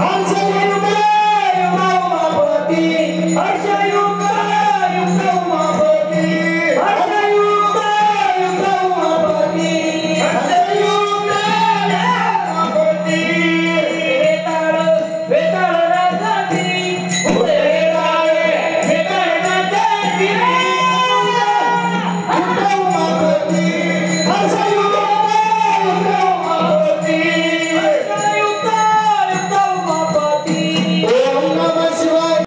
Answer!